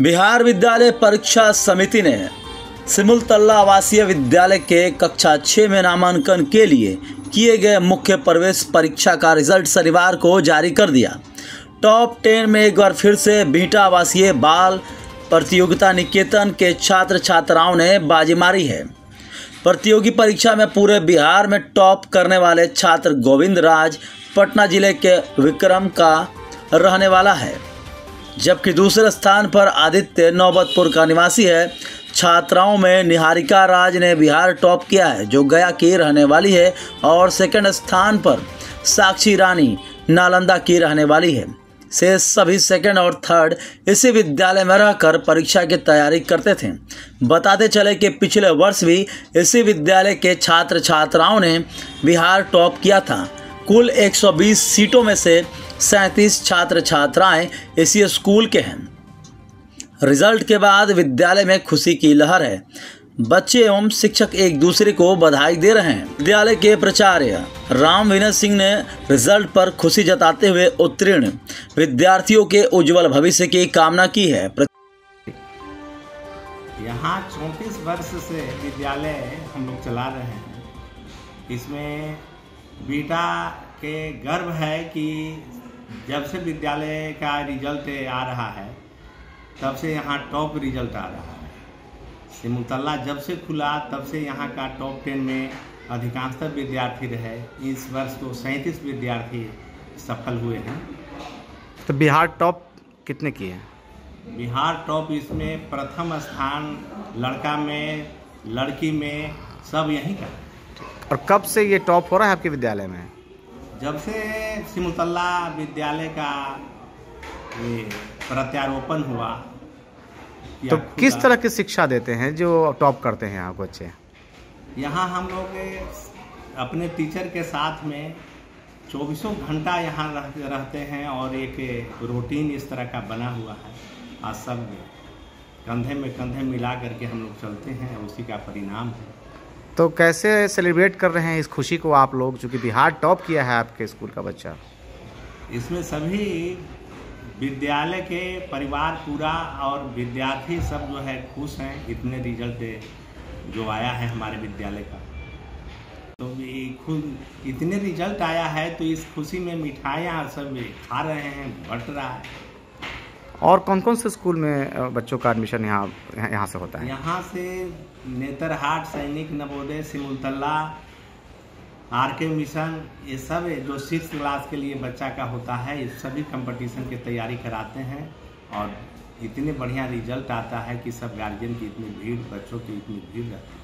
बिहार विद्यालय परीक्षा समिति ने सिमुलतल्ला आवासीय विद्यालय के कक्षा छः में नामांकन के लिए किए गए मुख्य प्रवेश परीक्षा का रिज़ल्ट शनिवार को जारी कर दिया। टॉप टेन में एक बार फिर से बीटा आवासीय बाल प्रतियोगिता निकेतन के छात्र छात्राओं ने बाजी मारी है। प्रतियोगी परीक्षा में पूरे बिहार में टॉप करने वाले छात्र गोविंद राज पटना ज़िले के विक्रम का रहने वाला है। जबकि दूसरे स्थान पर आदित्य नौबतपुर का निवासी है। छात्राओं में निहारिका राज ने बिहार टॉप किया है, जो गया की रहने वाली है और सेकंड स्थान पर साक्षी रानी नालंदा की रहने वाली है। से सभी सेकंड और थर्ड इसी विद्यालय में रहकर परीक्षा की तैयारी करते थे। बताते चले कि पिछले वर्ष भी इसी विद्यालय के छात्र छात्राओं ने बिहार टॉप किया था। कुल 120 सीटों में से सैंतीस छात्र छात्राएँ इसी स्कूल के हैं। रिज़ल्ट के बाद विद्यालय में खुशी की लहर है। बच्चे एवं शिक्षक एक दूसरे को बधाई दे रहे हैं। विद्यालय के प्राचार्य राम विनय सिंह ने रिज़ल्ट पर खुशी जताते हुए उत्तीर्ण। विद्यार्थियों के उज्जवल भविष्य की कामना की है। यहाँ चौंतीस वर्ष से विद्यालय हम लोग चला रहे हैं। इसमें बीटा के गर्व है कि जब से विद्यालय का रिज़ल्ट आ रहा है तब से यहाँ टॉप रिज़ल्ट आ रहा है। सिमुतल्ला जब से खुला तब से यहाँ का टॉप टेन में अधिकांशतः विद्यार्थी रहे। इस वर्ष तो सैंतीस विद्यार्थी सफल हुए हैं। तो बिहार टॉप कितने किए हैं? बिहार टॉप इसमें प्रथम स्थान लड़का में लड़की में सब यहीं का और कब से ये टॉप हो रहा है आपके विद्यालय में? जब से सिमुतल्ला विद्यालय का ये प्रत्यारोपण हुआ तो किस तरह की शिक्षा देते हैं जो टॉप करते हैं यहाँ बच्चे? यहाँ हम लोग अपने टीचर के साथ में चौबीसों घंटा यहाँ रह, रहते हैं और एक रूटीन इस तरह का बना हुआ है। आज सब कंधे में कंधे मिला करके हम लोग चलते हैं उसी का परिणाम है। तो कैसे सेलिब्रेट कर रहे हैं इस खुशी को आप लोग जो कि बिहार टॉप किया है आपके स्कूल का बच्चा? इसमें सभी विद्यालय के परिवार पूरा और विद्यार्थी सब जो है खुश हैं, इतने रिज़ल्ट जो आया है हमारे विद्यालय का। तो खुद इतने रिज़ल्ट आया है तो इस खुशी में मिठाइयाँ सब खा रहे हैं, बट रहा है। और कौन कौन से स्कूल में बच्चों का एडमिशन यहाँ यहाँ से होता है? यहाँ से Netarhat, Sainik Navodaya Simultala R K mission, ये सब जो सिक्स क्लास के लिए बच्चा का होता है, ये सभी कंपटीशन की तैयारी कराते हैं और इतने बढ़िया रिज़ल्ट आता है कि सब गार्जियन की इतनी भीड़, बच्चों की इतनी भीड़ रहती है।